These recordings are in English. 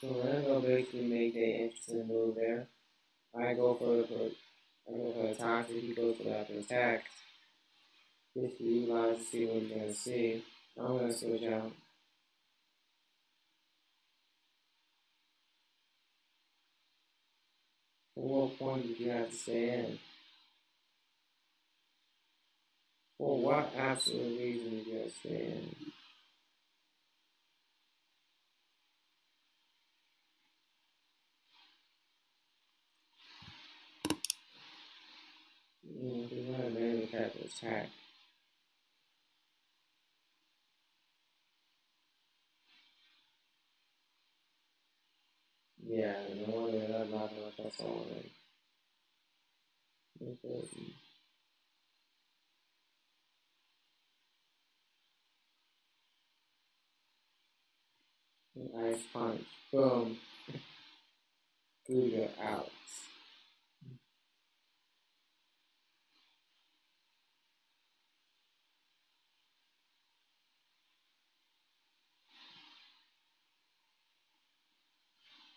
So Orlando basically make an interesting move there. I go for the I go for the toxic, he goes for the attack. Just utilize to see what he's gonna see. I'm gonna switch out. what point did you have to stay in? For what absolute reason did you have to stay in? Mm, we want to mainly have to attack. Yeah, no not much that's all right. Ice punch. Boom. Buddha out.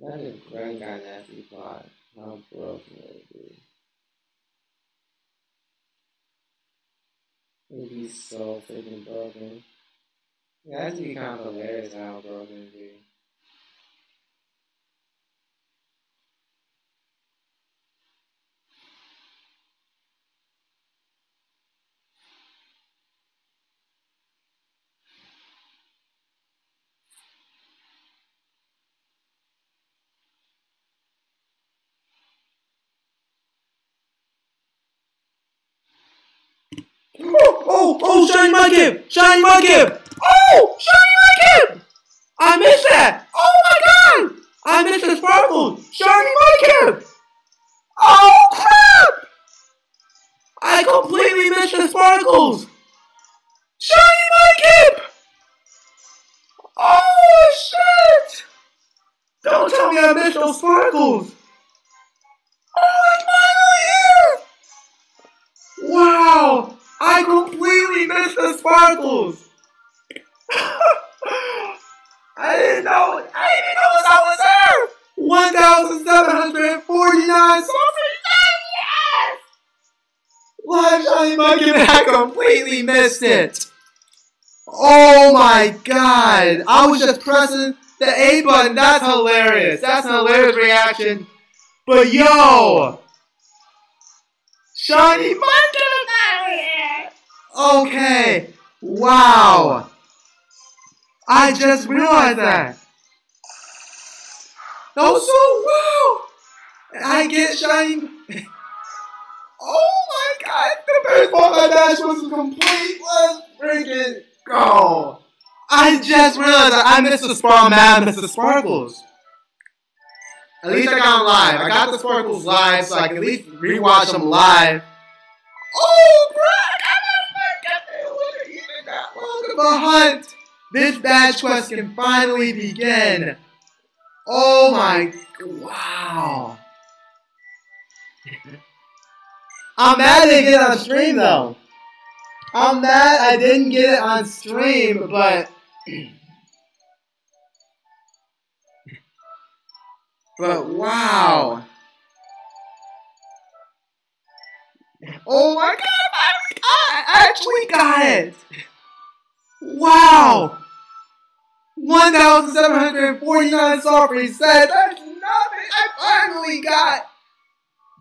That is great dynasty plot. How broken would it be? It'd be so freaking broken. That'd be kind of hilarious how broken it'd be. Oh, oh, Shiny Mudkip! Shiny Mudkip! Oh, Shiny Mudkip! I missed that! Oh my god! I missed the sparkles! Shiny Mudkip! Oh crap! I completely missed the sparkles! Shiny Mudkip! Oh shit! Don't tell me I missed those sparkles! The sparkles. I didn't know. I didn't know that was there. One thousand seven hundred forty-nine something. Yes. Shiny monkey, I completely missed it. Oh my god! I was just pressing the A button. That's hilarious. That's an hilarious reaction. But yo, shiny monkey. Okay. Wow. I just realized that. That was so wow. I get shiny. oh my god. The baseball my dash was complete. Let's freaking go. I just realized that I missed the sparkle. Man, I missed the sparkles. At least I got them live. I got the sparkles live, so I can at least rewatch them live. Oh, the hunt! This badge quest can finally begin! Oh my... Wow! I'm mad I didn't get it on stream though. I'm mad I didn't get it on stream, but... But wow! Oh my god! I actually got it! Wow! 1,749 soft resets, that's nothing! I finally got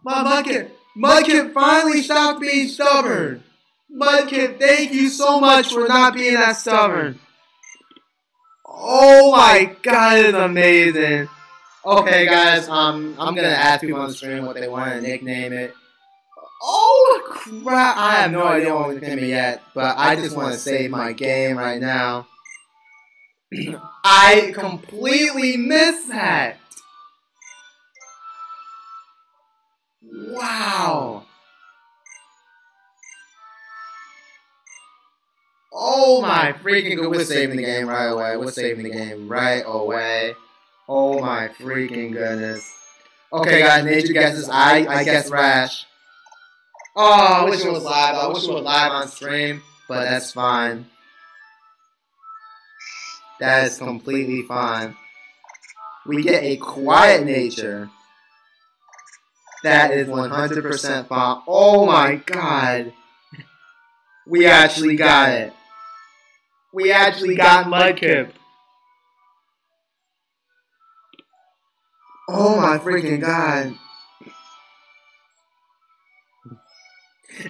my Mudkip. Mudkip finally stopped being stubborn. Mudkip, thank you so much for not being that stubborn. Oh my god, it's amazing. Okay, guys, um, I'm gonna ask people on the stream what they want to nickname it. Oh crap! I have no idea what nickname it yet, but I just want to save my game right now. I completely missed that. Wow. Oh my freaking god, we're saving the game right away. We're saving the game right away. Oh my freaking goodness. Okay guys, nature guesses. I I guess Rash. Oh, I wish it was live. I wish it was live on stream, but that's fine. That is completely fine. We get a quiet nature. That is 100% fine. Oh my god. We actually got it. We actually got Mudkip. Oh my freaking god.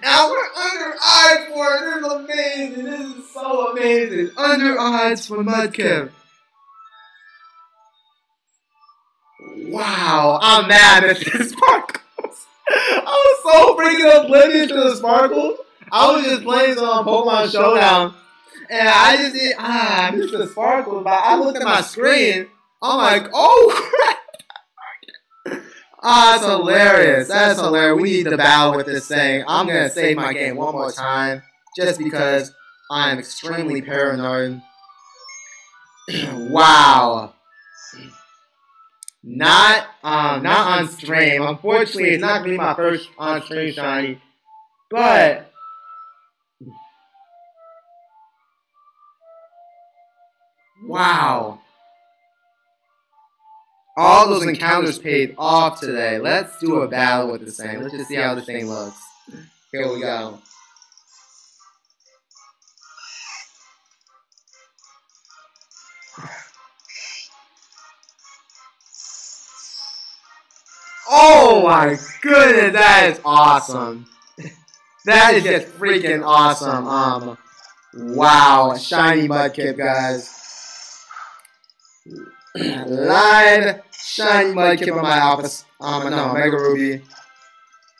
Now we're under odds for it. This is amazing. This is so amazing. Under odds for Mudkip. Wow, I'm mad at this sparkles. I was so freaking oblivious to the sparkles. I was just playing some Pokemon Showdown, and I just did, ah, I missed the sparkles, but I looked at my screen. I'm like, oh crap. Ah, that's hilarious. That's hilarious. We need to battle with this thing. I'm gonna save my game one more time, just because I am extremely paranoid. wow. Not um not on stream. Unfortunately, it's not gonna be my first on stream shiny. But Wow. All those encounters paid off today. Let's do a battle with this thing. Let's just see how this thing looks. Here we go. Oh my goodness, that is awesome. That is just freaking awesome. Um, wow, shiny Mudkip, guys. Live shiny Mudkip on my office. Um, no, Mega Ruby.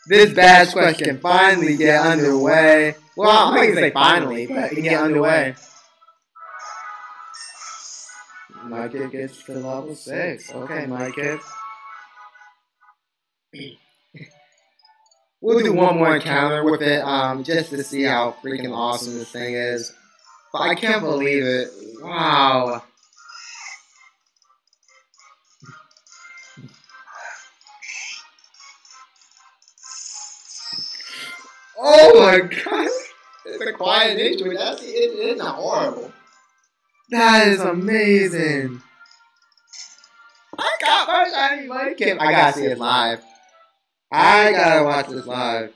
This badge quest can finally get underway. Well, I'm not gonna say finally, but it can get underway. Mudkip gets to level 6. Okay, Mudkip. We'll do one more encounter with it, um, just to see how freaking awesome this thing is. But I can't believe it. Wow. Oh my god! It's a quiet nature. That's it, it's not horrible. That is amazing. I got my shiny Mudkip. I gotta see it live. I gotta watch this live.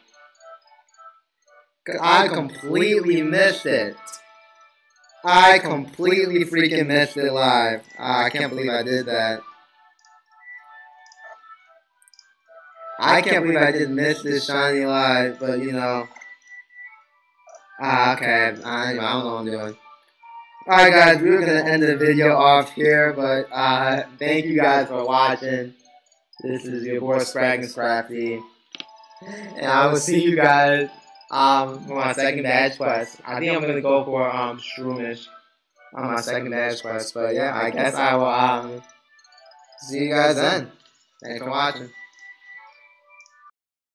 I completely missed it. I completely freaking missed it live. I can't believe I did that. I can't believe I did miss this shiny live, but you know. Ah, okay. I, I don't know what I'm doing. Alright guys, we're gonna end the video off here, but uh, thank you guys for watching. This is your boy Scraggin Scrafty. And I will see you guys um, for my second badge quest. I think I'm gonna go for um Shroomish on my second badge quest. But yeah, I guess I will um see you guys then. Thanks for watching.